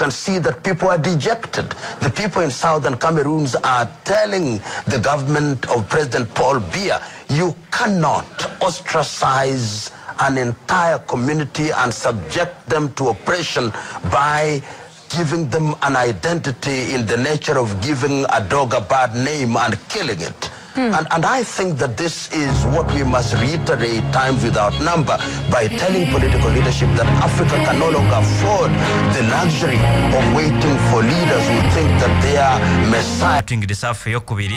can see that people are dejected. The people in southern Cameroons are telling the government of President Paul Biya, you cannot ostracize an entire community and subject them to oppression by giving them an identity in the nature of giving a dog a bad name and killing it. And, and I think that this is what we must reiterate times without number by telling political leadership that Africa can no longer afford the luxury of waiting for leaders who think that they are messiah. tuingidde saafu eyokubiri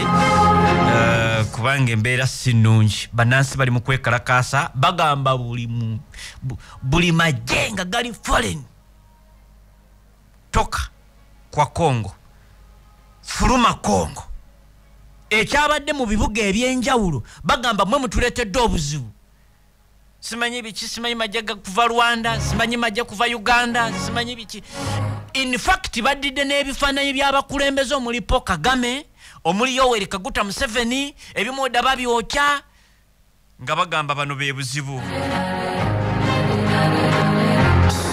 eh, kubanga embeera si nnungi. Bannansi bali mu kwekalakaasa bagamba buli mu- bu- buli magye nga gali foreign toka kwa congo. Furuma congo ekyabadde mu bibuga ebyenjawulo bagamba mwe mutuleetedde obuzibu. Simanyi biki? Simanyi majje ga- kuva rwanda? Simanyi majje kuva uganda? Simanyi biki? In fact baddidde n'ebifaananyi by'abakulembeze omuli po kagame omuli yoweri kaguta museveni ebimwodda babyokya nga bagamba bano be buzibu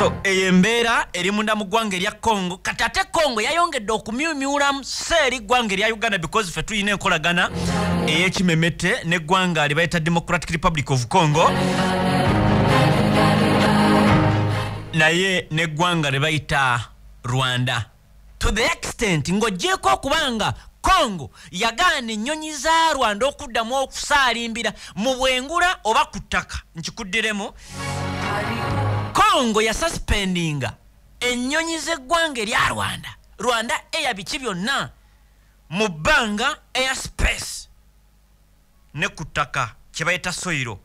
so eyo embeera eri munda mu ggwanga erya congo. Kati ate congo yayongedde okumyumyulamu si eri ggwanga erya uganda because fe tulina enkolagana ey'ekimemete n'eggwanga lye bayita democratic republic of congo. Naye n'eggwanga lye bayita rwanda. To the extent ng'ogyeko okubanga congo yagaana ennyonyi za rwanda okuddamu okusaalimbira mu bwengula oba ku ttaka. Nkikuddiremu congo yasuspendinga ennyonyi z'eggwanga erya rwanda. Rwanda eya biki byonna? Mu bbanga airspace ne ku ttaka kye bayita soiro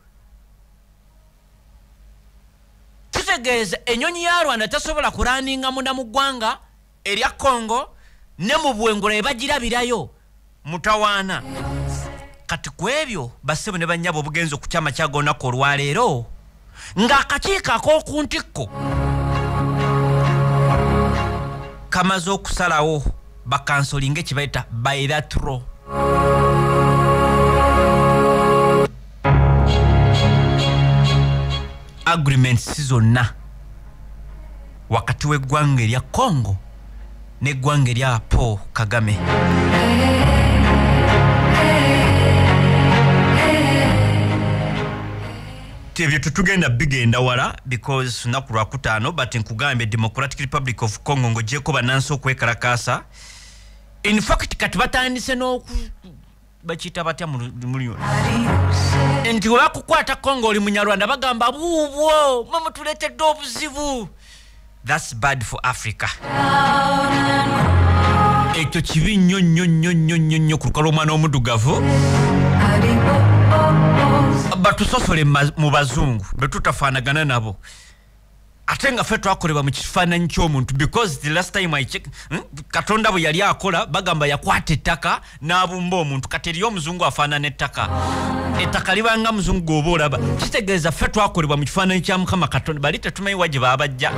kitegeeza ennyonyi ya rwanda tasobola kulaninga munda mu ggwanga erya congo ne mu bwengula ebagirabirayo mutawaana. Kati ku ebyo bassebo ne bannyabo obugenzi okukyama kyagonaku olwaleero ng'akakiiko ak'oku ntikko kamaze okusalawo bakansolinga ekibayita bilateral. Agreements zonna. Wakati w'eggwanga erya congo n'eggwanga erya paul kagame Ti ebyo tetugenda bigenda wala because lunaku lwakutaano but nkugambye democratic republic of congo ng'ogyeko bannansi okwekalakaasa in fact kati batandise n'oku bakiyita batya nti we bakukwata congo oli munyarwanda bagamba buubwo mwe mutuleetedde obuzibu thats bad for africa ekyo kibi nnyo nnyo nnyo nnyo nnyo ku luka lw'omwana w'omuddugavu batusosole mu bazungu betutafaanagana nabo. Ate nga ffe twakolebwa mu kifaananyi ky'omuntu because the last time I check, hmm, katonda bwe yali akola bagamba yakwata ettaka n'abumba omuntu. Kati eriyo omuzungu afaanana ettaka. Ettaka libanga muzungu gwoba olaba. Kitegeeza ffe twakolebwa mu kifaananyi kya mukama katonda. Bali tetumanyiwa gye baabajja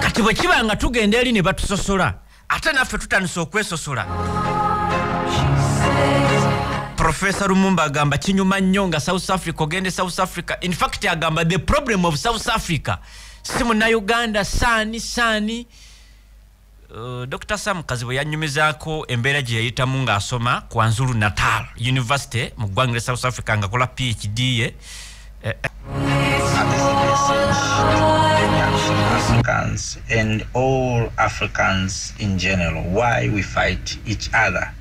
kati bwe kiba nga tugenda eri ne batusosola ate naffe tutandisa okwesosola profesa lumumba agamba kinyuma nnyo nga south africa ogende south africa. In fact agamba the problem of south africa si munnauganda saani saani. Uh, dr. Sam kazi bwe yanyumizaako embeera gye yayitamu ng'asoma ku natal university mu ggwanga south africa ng'akola phd ye. Africans and all Africans in general why we fight each other.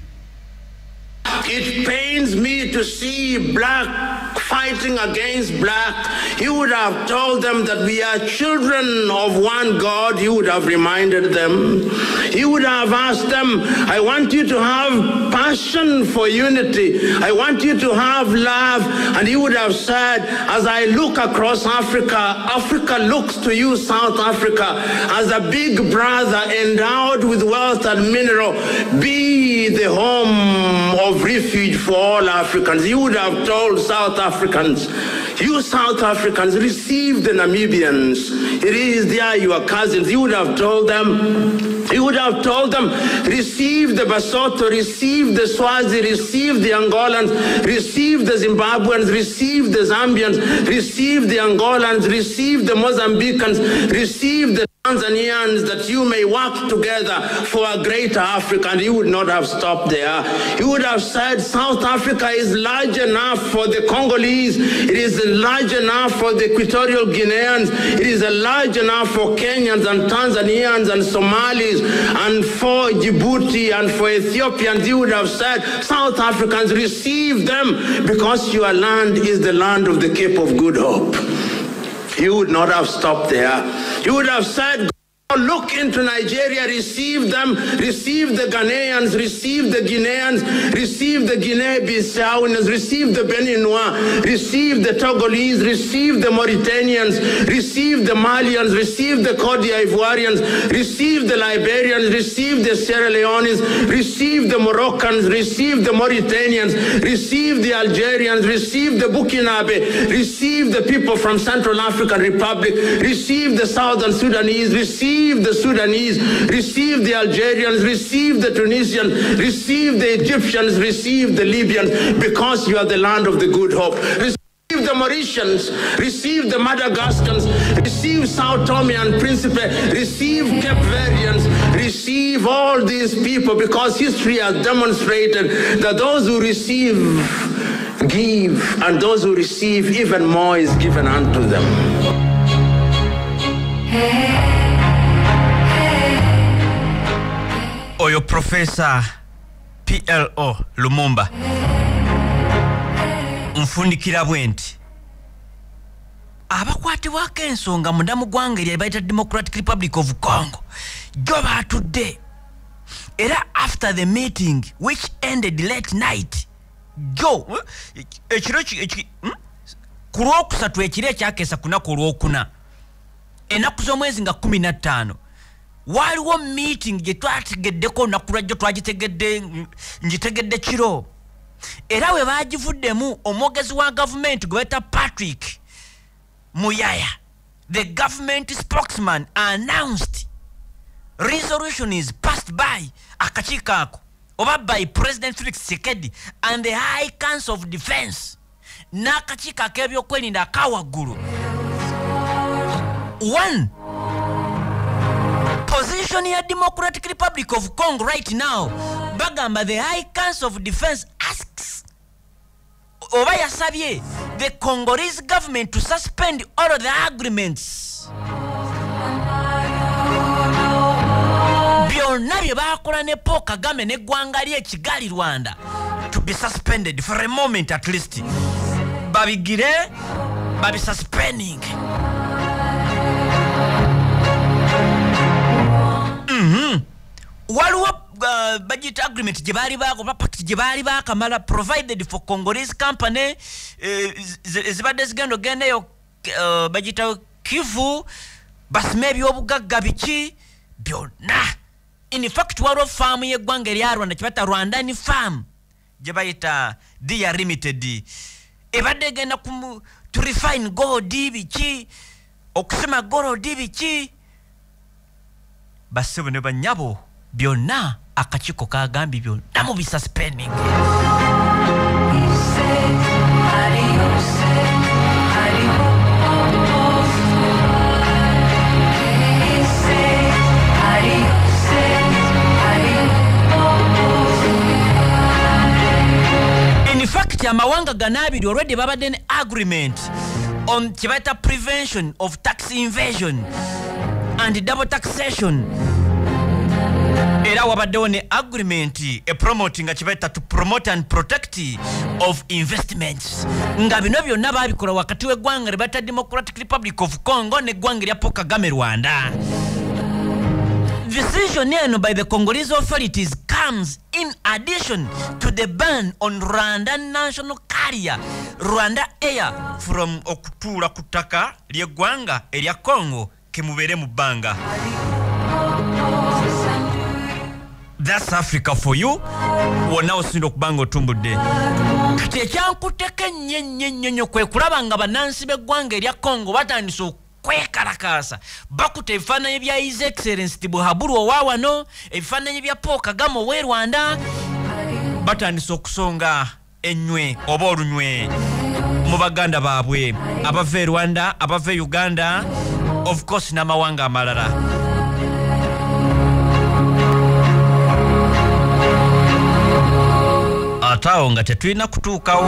It pains me to see black fighting against black. He would have told them that we are children of one God. He would have reminded them. He would have asked them, I want you to have passion for unity. I want you to have love. And he would have said, as I look across Africa, Africa looks to you, South Africa, as a big brother endowed with wealth and mineral. Be the home of refuge for all Africans. He would have told South Africans, You South Africans receive the Namibians. It is they are your cousins. You would have told them, you would have told them, receive the Basotho, receive the Swazi, receive the Angolans, receive the Zimbabweans, receive the Zambians, receive the Angolans, receive the Mozambicans, receive the Tanzanians that you may work together for a greater Africa, and you would not have stopped there. You would have said South Africa is large enough for the Congolese, it is large enough for the Equatorial Guineans, it is large enough for Kenyans and Tanzanians and Somalis, and for Djibouti and for Ethiopians. You would have said South Africans receive them because your land is the land of the Cape of Good Hope. You would not have stopped there. You would have said, Look into Nigeria, receive them, receive the Ghanaians, receive the Guineans, receive the Guinea-Bissauans, receive the Beninois, receive the Togolese, receive the Mauritanians, receive the Malians, receive the Cote d'Ivoirians, receive the Liberians, receive the Sierra Leones, receive the Moroccans, receive the Mauritanians, receive the Algerians, receive the Burkinabe, receive the people from Central African Republic, receive the Southern Sudanese, receive the Sudanese, receive the Algerians, receive the Tunisians, receive the Egyptians, receive the Libyans, because you are the land of the good hope. Receive the Mauritians, receive the Madagascans, receive Sao Tome and Principe, receive Cape Verdeans, receive all these people because history has demonstrated that those who receive give, and those who receive even more is given unto them. Oyo profesa plo lumumba nfundikira bwe nti abakwatibwako ensonga munda mu ggwanga erya bayita democratic republic of congo jo baatudde era after the meeting which ended late night eh, ekiro ki- eki- hmm? ku lwokusatu ekiro ekyakeesa ku naku olwokuna ennaku z'omwezi nga 15 waaliwo meeting gye twategeddeko olunaku lwajjo twagitegedde ngitegedde kiro. Era bwe bagivuddemu omwogezi wa gavumenti gwe beta patrick muyaya. The government spokesman announced resolution is passed by akakiiko ako oba by president felix sekedi and the high council of defense n'akakiiko ak'ebyokwerinda akawaggulu. One position ya democratic republic of congo right now bagamba the high council of defense asks oba yasabye the congolese government to suspend all of the agreements. Byonna bye bakola ne paul kagame neggwanga lye ekigali rwanda to be suspended for a moment at least. Babigire babisuspending waliwo uh, budget agreement gye baali bako oba pact gye baali bakamala provided for congolese company zi- ezibadde zigenda ogendeyo uh, bagitawo kivu basime ebyobugagga biki? Byonna. In fact waliwo faamu yeggwanga erya rwanda kyebata rwandani farm gye bayita dia limited. Ebadde egenda to refine gold biki okusima gold biki? Bassebo ne banyabo byonna akakiiko kagambye byonna mu bisuspending in fact amawanga gano abiri already babadde ne agreement on kyebayita prevention of tax invasion and double taxation era wabaddewo ne agreement epromoti nga kibaita to promote and protect of investments. Nga bino byonna babikola wakati w'eggwanga lye baita democratic republic of congo n'eggwanga erya paul kagame rwanda. Decision eno by the congolese authorities comes in addition to the ban on rwanda national carrier rwanda air from okutuula ku ttaka ly'eggwanga erya congo kemubeere mu bbanga thats africa for you. Wonna osinda okuba nga otumbudde. Kati ekyankuteko ennyo ennyo ennyo nnyo kwe kulaba nga bannansi b'eggwanga erya congo batandise okwekalakaasa. Bakuta ebifaananyi bya his excellence tibuhabulu owa wano ebifaananyi bya paul kagame ow'e rwanda batandise okusonga enywe oba olunywe mu baganda baabwe. Abava e rwanda abava e uganda of course n'amawanga amalala ate awo nga tetulina kutuukawo.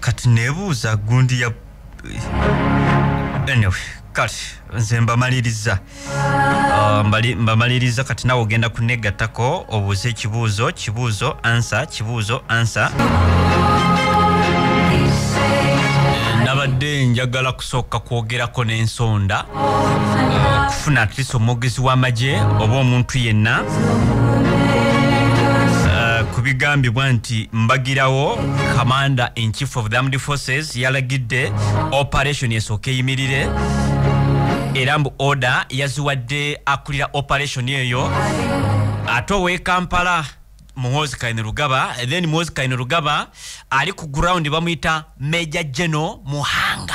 Kati nebuuza gundi ya anyway kati nze mbamaliriza mbamaliriza kati nawe ogenda kunegattako obuuze ekibuuzo kibuuzo ansa kibuuzo ansa. Nabadde njagala kusooka kwogerako n'ensonda kufuna atleast omwogezi w'amagye oba omuntu yenna. Uh, ku bigambibwa nti mbagirawo commander in chief of the armed forces yalagidde operation esooka eyimirire era mbu order yaziwadde akulira operation eyo. Ate ow'e kampala muhozi kaine rugaba then muhozi kaine rugaba ali ku ground bamuyita major general muhanga.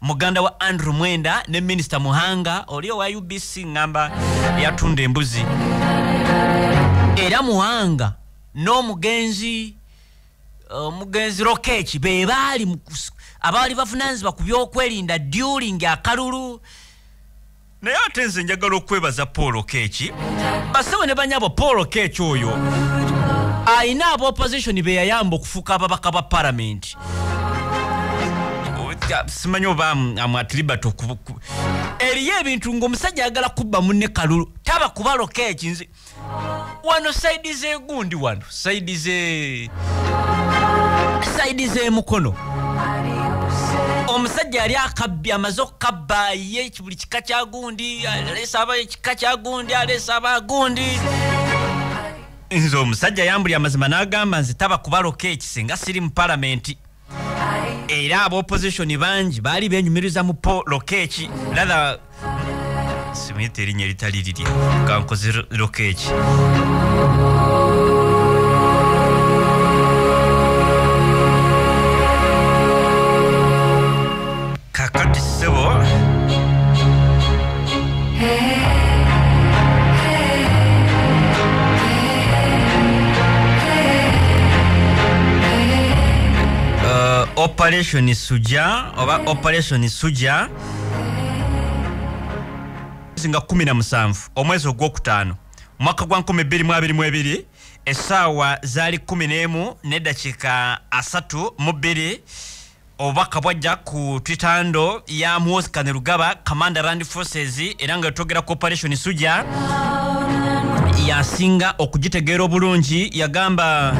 Muganda wa andrew mwenda ne minisita muhanga oli owa ubc ngamba yatunda embuzi. Era muhanga n'omugenzi omugenzi rokeki be baali abaali bavunanyizibwa ku byokwerinda during akalulu. Naye ate nze njagala okwebaza paul okeki basebo ne banyabo paul okeki oyo ayina aba opposition be yayamba okufuuka ababaka ba palamenti simanyi oba amwatilibat eriyo ebintu ngaomusajja ayagala kubba munne kalulu. Taba kuba lokeki nze. Wano saidi zegundi wano saidi ze saidi zemukono. Omusajja yali akabbi amaze okukabba ye buli kika kya gundi aleesa aba ekika kya gundi aleesa aba gundi. Nze omusajja yambuli amazima n'agamba nze taba kubaloka ekisinga siri mu palamenti era abaopposition bangi baali benyumiriza mu po lokeki rather simuyita erinnya eritali lirya kankoze lokeki kakati operation suja oba operation suja. Nga 17 omwezi ogwokutaano mwaka gwa 2022 essaawa zaali 11 nedakiika 32 obubaka bwajja ku twitando ya muwosikane rugaba commander land forces era nga yetwogera ku operation suja. Yasinga okugitegeera obulungi yagamba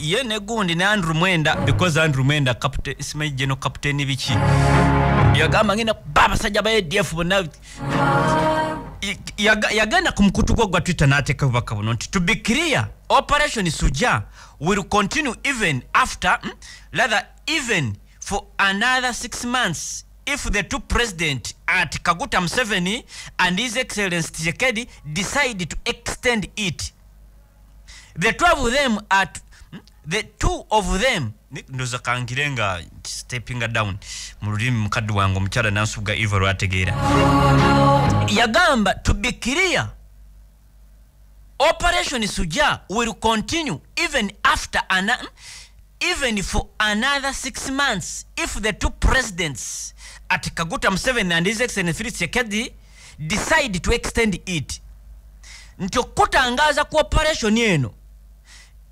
ye ne gundi ne andrew mwenda. Because andrew mwenda captain- simanyi geno captain biki yagamba ngenda kuba abasajja ba adf bonna yagenda ku mukutu gwe gwa twitter n'ateeka obubaka buno nti to be clear operation suja will continue even after hmm, rather even for another six months. If the two president at kaguta museveni and his excellence tshisekedi decide to extend it. The two of them at hmm, the two of them. Ndoza kangire nga stepping down. Mu lulimi mukadde wange omukyala nansubuga eva lwategeera yagamba to be clear operation suja will continue even after an, even for another six months if the two presidents at kaguta museveni and his excellency tshisekedi decide to extend it. Nti okutangaza ku operation eno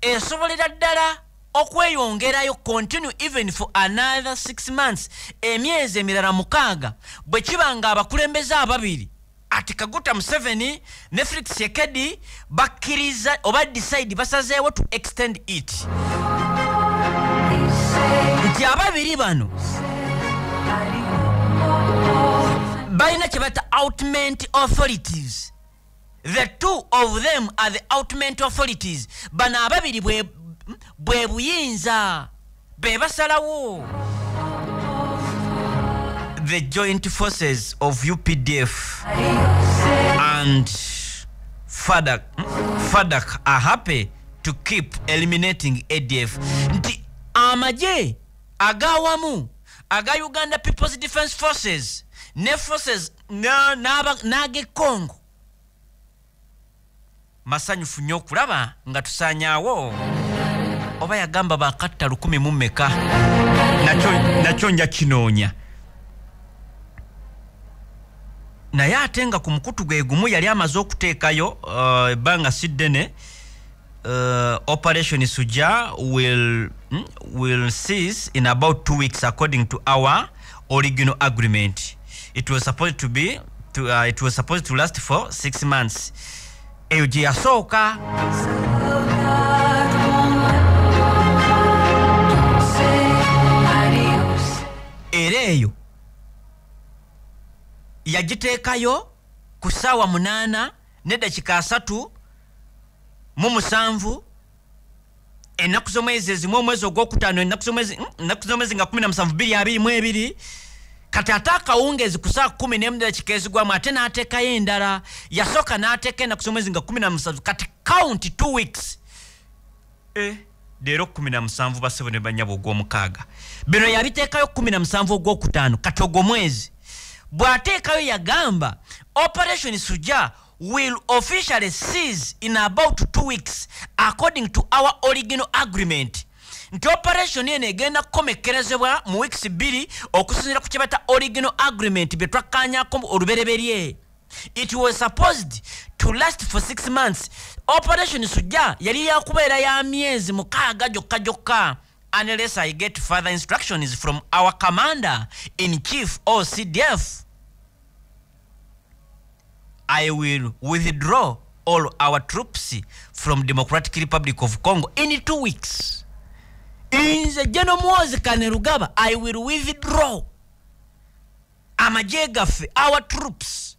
esobolera ddala okweyongerayo continue even for another six months. Emyezi emirala mukaaga bwe kiba nga abakulembeze ababiri ati kaguta museveni ne felix sekedi bakkiriza oba decide basazeewo to extend it. Nti ababiri bano balina kye bata ultimate authorities the two of them are the ultimate authorities. Bano ababiri bwe buyinza be basalawo. The joint forces of updf and fadak fadak are happy to keep eliminating adf nti amaje agawamu aga uganda peoples defence forces ne forces n'ag'ekongo masanyufu nnyo okulaba nga tusaanyaawo. Oba yagamba bakatta lukumi mu mmeka? Nakyo- nja kinoonya. Naye ate nga ku mukutu gwe gumu yali amaze okuteekayo uh, ebbanga si ddene uh, operation suja will, mm, will cease in about two weeks according to our original agreement. It was supposed to be to, uh, it was supposed to last for six months eyo gye yasooka era eyo yagiteekayo ku ssaawa munaana n'eddakika asatu mu musanvu ennaku z'omwezi ezimu omwezi ogwokutaano ennaku z'omwezi mm, ennaku z'omwezi nga 1722 kati ate akawungeezi ku saa 1 n'emu dakika ezigwamu ate n'ateekayo endala yasooka n'ateeka enaku z'omwezi nga 17 kati count two weeks. E leero 17 basebo ne banyabo ogw'omukaaga bino yabiteekayo 17 ogwokutaano kati ogwo mwezi. Bw'ateekayo yagamba operation suja will officially cease in about two weeks according to our original agreement nti operation eno egenda kukomekerezebwa mu weeks bbiri okusinzira ku kyebata original agreement bye twakkanyako olubereberye. It was supposed to last for six months. Operation suja yali yakubeera ya myezi mukaaga gyokka gyokka. Unless i get further instructions from our commander in chief ocdf i will withdraw all our troops from democratic republic of congo in two weeks nze general muwozi kanerugaba i will withdraw. Amagye gaffe our troops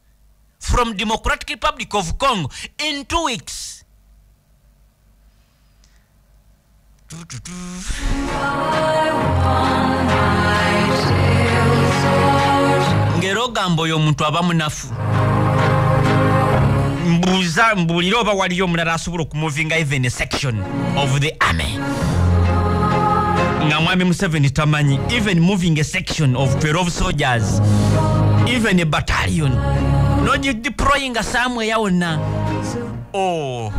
from democratic republic of congo in two weeks. Ngera ogamba oyo omuntu aba munafu. Mbuuza mbuulira oba waliyo omulala asobola okumuvinga even a section of the army nga mwami museveni tamanyi. Even moving a section of 12 soldiers. Even a battalion. Nogideployinga samweya wonna. Oh.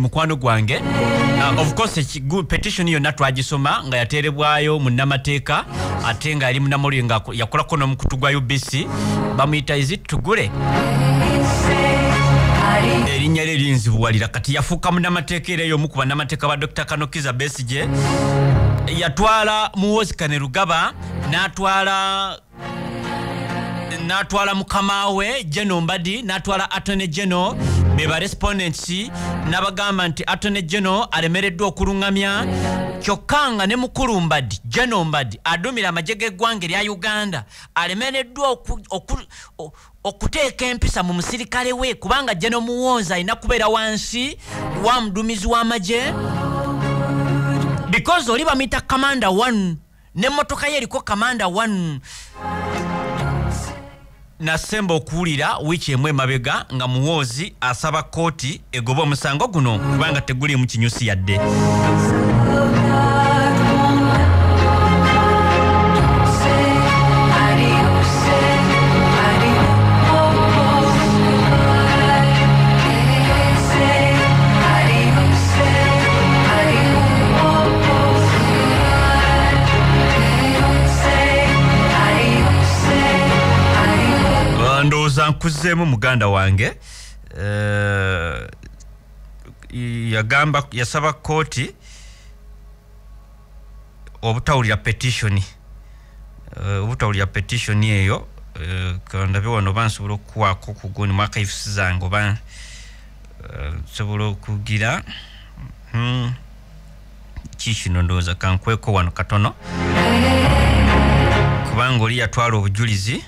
mukwano gwange. Uh, of course petition yonna twagisoma nga yaterebwayo munnamateeka ate nga yali munamulire nga yakolako n'omukutu gwa ubc bamuyita izit tugule erinnya lye linzibuwalira kati yafuuka munnamateeka era y'omu ku bannamateeka ba dr kanokiza besige yatwala muwozi kane rugaba n'atwala n'atwala mukama we geno mbadi n'atwala atone geno be ba respondents n'abagamba nti atone geno alemereddwa okuluŋŋamya kyokka nga ne mukulu mbadi geno mbadi aduumira amagye g'eggwanga erya uganda alemereddwa okuteeka empisa mu musirikale we kubanga geno muwonzi alina kubeera wansi wa muduumizi w'amagye because oli bamuyita kamanda 1 n'emmotoka ye eriko kamanda 1 nasemba okuwulira wiiki emu emabega nga muwoozi asaba kooti egoba omusango guno kubanga teguliimu kinyusi yadde nkuzeemu muganda wange eh, yagamba yasaba kooti obutawulira petitioni Eh, obutawulira petitioni eyo eh, kandabe wano oba nsobola okukwako ku guni mu archives zange oba nsobola okugira Hmm. ki kino ndowooza kankweko wano katono kubanga oli yatwala obujulizi.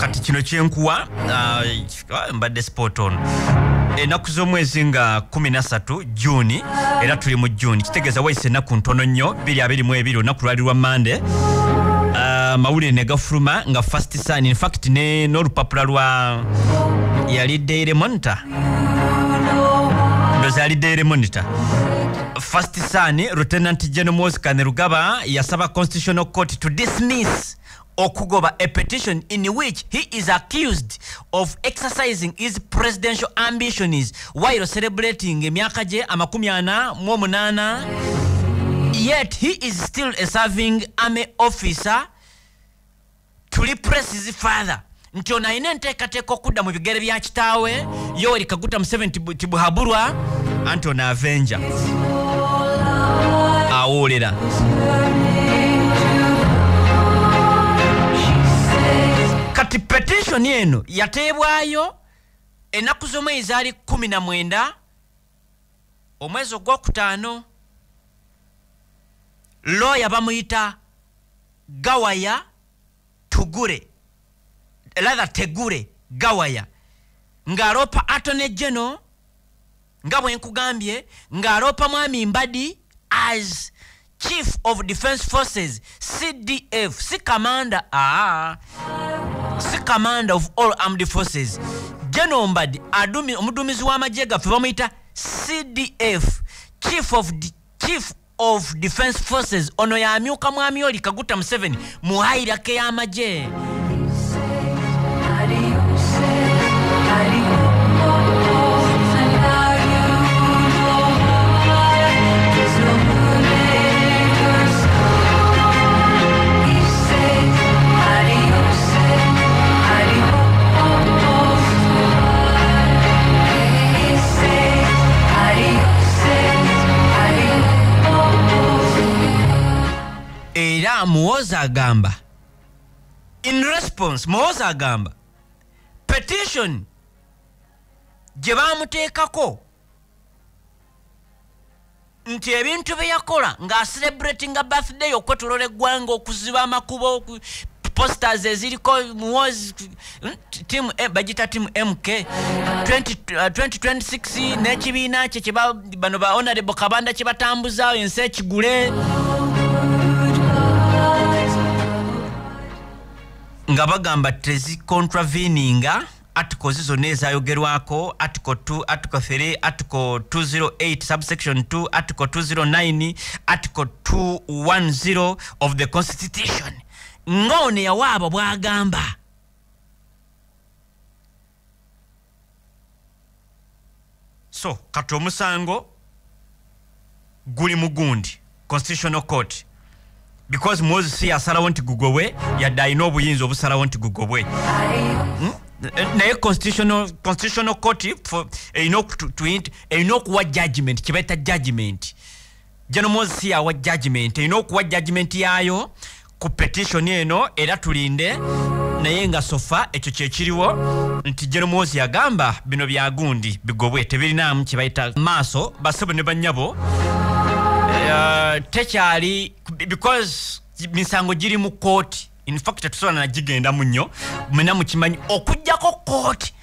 Kati kino kyenkuwa ah, mbadde sport on. Ennaku z'omwezi nga 13 juuni era tuli mu juuni kitegeeza wayise ennaku ntono nnyo 222 olunaku lwali lwa mande Ah, mawulire ne gafuluma nga fast sun infact n'olupapula lwa yali daily monitor. Ndoza yali daily monitor first son lieutenant general Moses Kanerugaba yasaba constitutional court to dismiss okugoba a petition in which he is accused of exercising his presidential ambitions while celebrating emyaka gye amakumi ana mu omunaana yet he is still a serving army officer to repress his father. Nti ono alina enteekateeka okudda mu bigere bya kitaawe yoweri kaguta museveni Tibu- tibuhaburwa anti ono avenja awoolera kati petitioni eno yateebwayo ennaku z'omwezi zaali 19 omwezi ogwokutaano looya bamuyita gawaya tugure rather tegure gawaya ng'aloopa atone geno nga bwe nkugambye ng'aloopa mwami mbadi as chief of defense forces cdf si kamanda aa si commander of all armed forces. Geno mbadi omuduumizi w'amagye gaffe bamuyita cdf chief of, di- chief of defense forces. Ono yamyuka mwami oli kaguta mu hairake y'amagye agamba. In response muwoza agamba petition gye bamuteekako nti ebintu bye yakola ng'acelebratinga birthday okwetolola eggwanga okuziba amakubo posters eziriko muwozi eh, bagita timu mk 20, uh, 2026 n'ekibiina kye bano ba honorable kabanda kye batambuza ensi ekigule nga bagamba tezicontraveninga articles zonna ezayogerwako article 2 article 3 article 208 subsection 2 article 209 article 210 of the constitution. Ng'ono yawaaba bw'agamba. So kati omusango guli mugundi constitutional court because moses si yasalawo nti gugobwe. Yadde alina obuyinza obusalawo nti gugobwe. Naye constitutional, court erina okuwa judgment kyebaita judgment geno moses yawa judgment erina okuwa judgment yayo ku petition eno era tulinde. Naye nga sofa ekyo kyekiriwo nti moses yagamba bino byagundi bigobwe tebirinamu kyebayita maaso basebo ne banyabo uh, tekyali because misango giri mu kooti infact tetusobola nagigendamu nnyo mwena mukimanyi okugjako kooti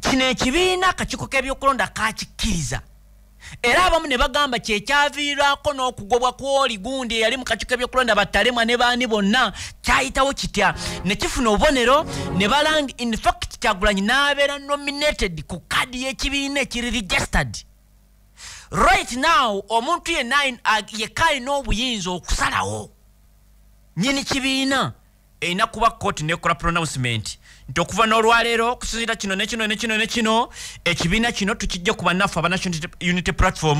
kino ekibiina akakiiko k'ebyokulonda kakikkiriza. Era abamu ne bagamba kyekyaviirwako n'okugobwa kw'oli gundi eyali mu kakiiko k'ebyokulonda battalemwa ne baani bonna kyayitawo kitya? Ne kifuna obubonero ne balanga infact kyagulanyi n'abeera nominated ku kadi y'ekibiina ekiri registered right now omuntu yenna yekka alina obuyinza okusalawo. Nyini kibiina? Erina kuba kooti nekola pronouncement. Nti okuva n'olwaleero okusinzira kino nekino nekino nekino ekibiina kino tukijja ku bannaffe aba national Unity- platform.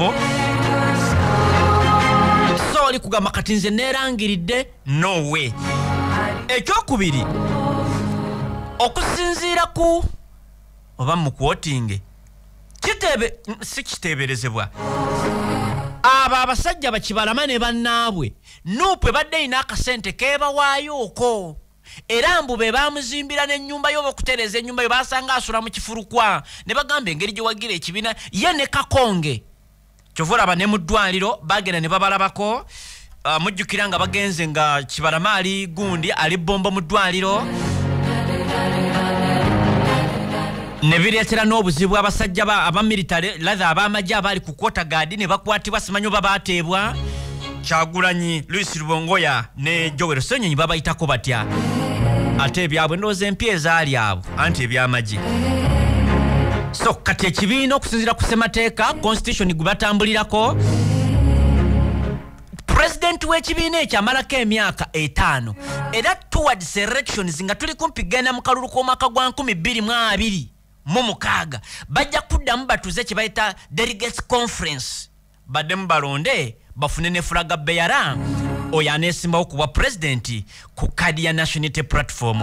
So oli kugamba kati nze neerangiridde? No way. Ekyokubiri okusinziira ku oba mu kwotinge si kiteeberezebwa abo abasajja bakibalama ne bannaabwe nuupu ebadde erina akasente keebawaayooko era mbu be bamuzimbira n'ennyumba yo bakutereeza ennyumba yo basanga asula mu kifulukwa ne bagamba engeri gye wagira ekibiina ye ne kakonge. Kyova olaba ne mu ddwaliro bagenda ne babalabako. Uh, mujjukira nga bagenze nga kibalama ali gundi ali bombo mu ddwaliro ne bireetera n'obuzibu abasajja ba- abamilitare lathe ab'amagye abaali ku kwotagadi ne bakwatibwa simanyi oba baateebwa. Kyagulanyi luis rubongoya ne joel sonyonyi babayitako batya? Ate ebyabwe ndowooza empya ezaali abo anti ebyamagye. So kati ekibiina okusinziira ku ssemateeka constitution gwe batambulirako pulezidenti w'ekibiina ekyo amalako emyaka etaano. Era towards elections nga tuli kumpi genda mu kalulu k'omwaka gwa 2020 mu mukaaga. Bajja kuddamu batuze kye bayita delegates conference. Baddemu balonde bafune ne fulaga beyara oyo aneesimbawo ku bwa pulezidenti ku kadi ya nationality platform